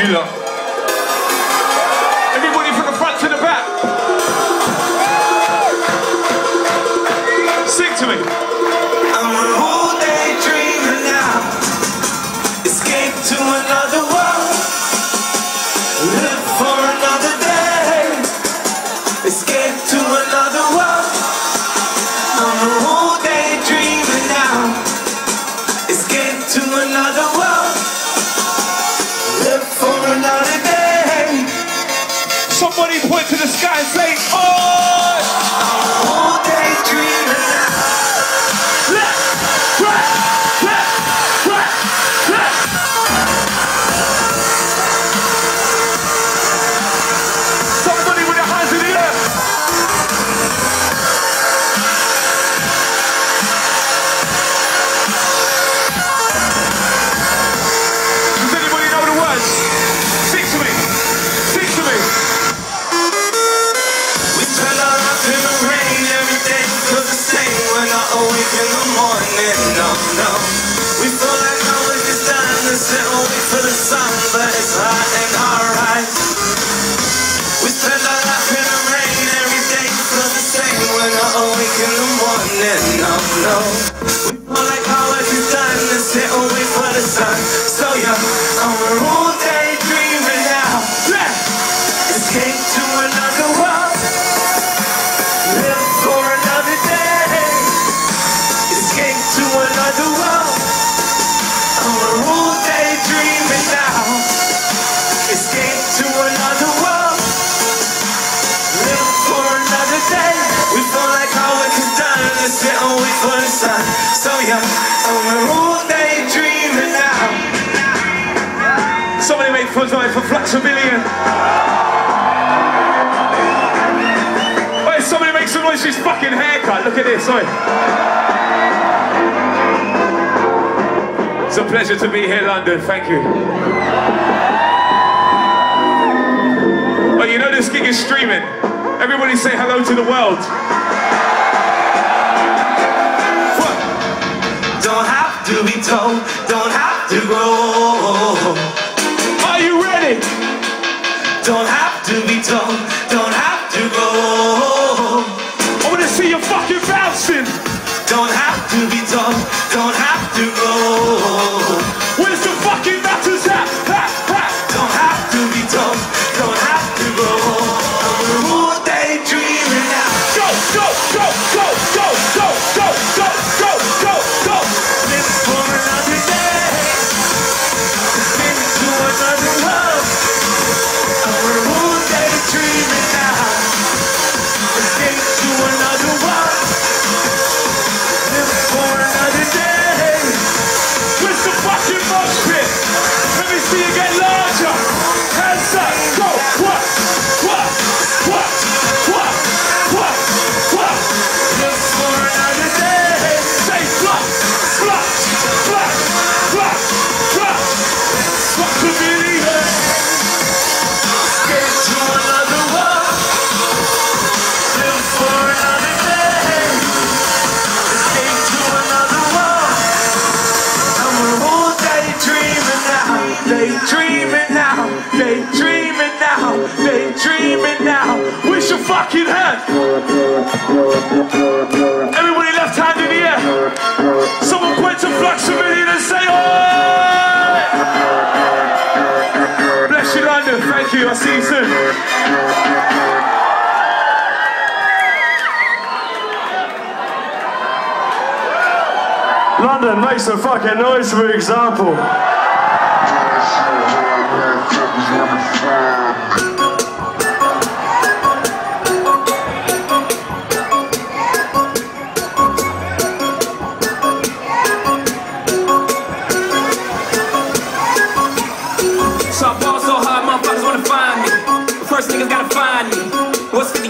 Schüler Somebody point to the sky and say, oh! Whole day dreaming now. Awake in the morning No, no. We feel like work is done To sit and wait for the sun But it's hot and alright. We spend our life in the rain every day Feel the same when I awake in the morning No, no. We feel like So yeah, I'm a whole day dreaming now. Somebody make fun of for Flux Pavilion. Wait, somebody make some noise for his fucking haircut. Look at this, oi. It's a pleasure to be here, London. Thank you. Well, you know this gig is streaming. Everybody say hello to the world. Have to be told, don't have to go. Are you ready? Don't have to be told, Daydreaming now, daydreaming now, daydreaming now. Where's your fucking hand? Everybody left hand in the air. Someone point to Flux Pavilion and say, oh! Bless you, London. Thank you. I'll see you soon. London, make some fucking noise for Example. So I ball so hard, motherfuckers wanna find me. First niggas gotta find me. What's 50